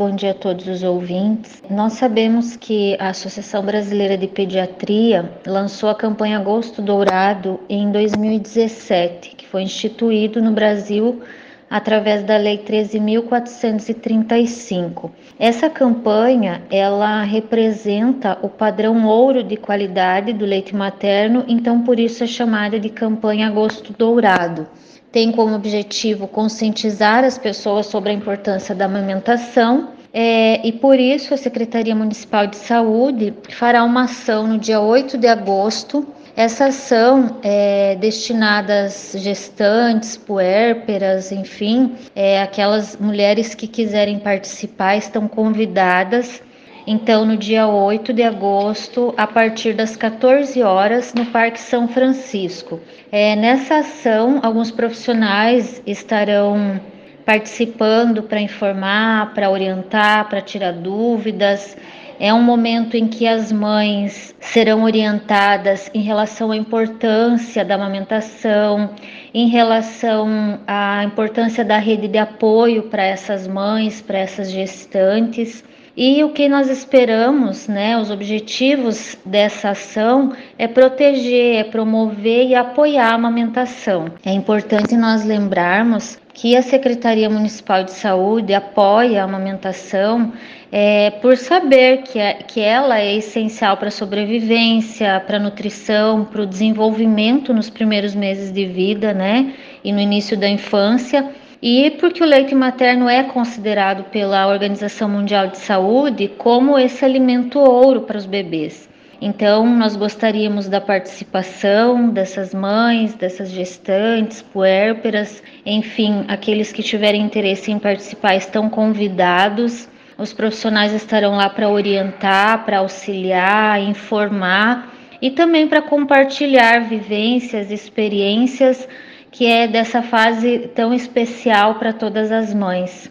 Bom dia a todos os ouvintes. Nós sabemos que a Associação Brasileira de Pediatria lançou a campanha Agosto Dourado em 2017, que foi instituído no Brasil através da Lei 13.435. Essa campanha ela representa o padrão ouro de qualidade do leite materno, então por isso é chamada de campanha Agosto Dourado tem como objetivo conscientizar as pessoas sobre a importância da amamentação. É, e por isso a Secretaria Municipal de Saúde fará uma ação no dia 8 de agosto. Essa ação é destinada às gestantes, puérperas, enfim, é, aquelas mulheres que quiserem participar estão convidadas então, no dia 8 de agosto, a partir das 14 horas, no Parque São Francisco. É, nessa ação, alguns profissionais estarão participando para informar, para orientar, para tirar dúvidas. É um momento em que as mães serão orientadas em relação à importância da amamentação, em relação à importância da rede de apoio para essas mães, para essas gestantes. E o que nós esperamos, né, os objetivos dessa ação é proteger, é promover e apoiar a amamentação. É importante nós lembrarmos que a Secretaria Municipal de Saúde apoia a amamentação é, por saber que, é, que ela é essencial para a sobrevivência, para a nutrição, para o desenvolvimento nos primeiros meses de vida, né, e no início da infância e porque o leite materno é considerado pela Organização Mundial de Saúde como esse alimento ouro para os bebês. Então, nós gostaríamos da participação dessas mães, dessas gestantes, puérperas, enfim, aqueles que tiverem interesse em participar estão convidados. Os profissionais estarão lá para orientar, para auxiliar, informar e também para compartilhar vivências, experiências que é dessa fase tão especial para todas as mães.